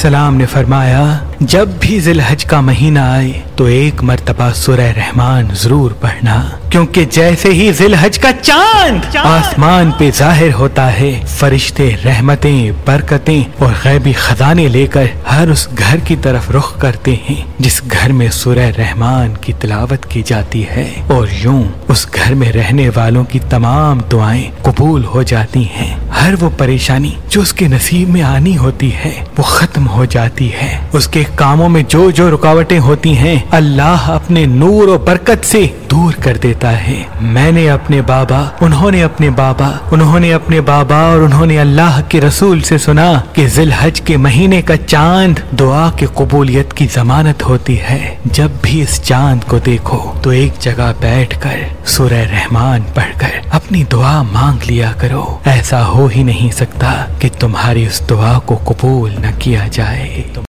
सलाम ने फरमाया, जब भी जिलहज का महीना आए तो एक मरतबा सुरह रहमान ज़रूर पढ़ना, क्योंकि जैसे ही जिलहज का चाँद आसमान पे ज़ाहिर होता है, फरिश्ते रहमतें, बरकतें और गैबी खजाने लेकर हर उस घर की तरफ़ रुख करते हैं, जिस घर में सुरह रहमान की तिलावत की जाती है, और यूँ उस घर में रहने वालों की तमाम दुआएँ कबूल हो जाती हैं। हर वो परेशानी जो उसके नसीब में आनी होती है, वो खत्म हो जाती है। उसके कामों में जो जो रुकावटें होती हैं, अल्लाह अपने नूर और बरकत से दूर कर देता है। मैंने अपने बाबा, उन्होंने अपने बाबा, उन्होंने अपने बाबा और उन्होंने अल्लाह के रसूल से सुना कि जिलहज के महीने का चाँद दुआ के कबूलियत की जमानत होती है। जब भी इस चाँद को देखो तो एक जगह बैठकर सुरह रहमान पढ़कर अपनी दुआ मांग लिया करो। ऐसा हो ही नहीं सकता कि तुम्हारी उस दुआ को कबूल न किया जाए।